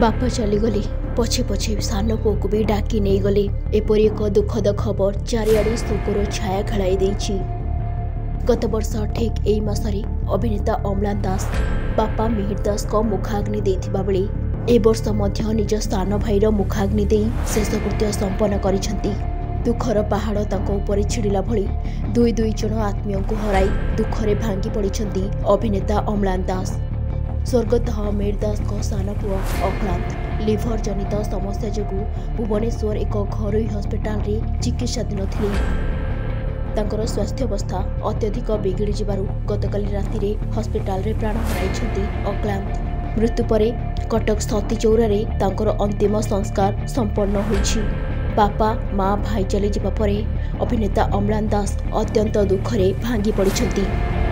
बापा चलिले पछि पछि सानो डाकी नै डिगले एपरि एक दुःखद खबर चारिडु शुर छा खेलाइ गत वर्ष ठिक एमासरी अभिनेता अम्ला दास बापा मिहिर दास मध्य निज सान भाइर मुखग्निदी शेषकृत्य सम्पन्न गरिन्छ दुःख छिडिला पाहाड दुई दुई दुईजना आत्मीय हराई दुखरे भांगी परि अभिनेता अम्ला दास स्वर्गत मिर दासको सान पु अक्लान्त लिभर जनता समस्या जुन भुवनेश्वर एक घरै हस्पिटाल चिकित्साधीन लेस्थ्यावस्था अत्यधिक बिगिडिज गतकाल राति हस्पिटा प्राण हरेपछि मृत्यु मृत्युपरे कटक सती चौरे तर अन्तिम संस्कार सम्पन्न हुन्छ बापा मा भाइ चाहिँ अभिनेता अम्लान्त दास अत्यन्त दुःखले भाँगि परि